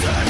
Save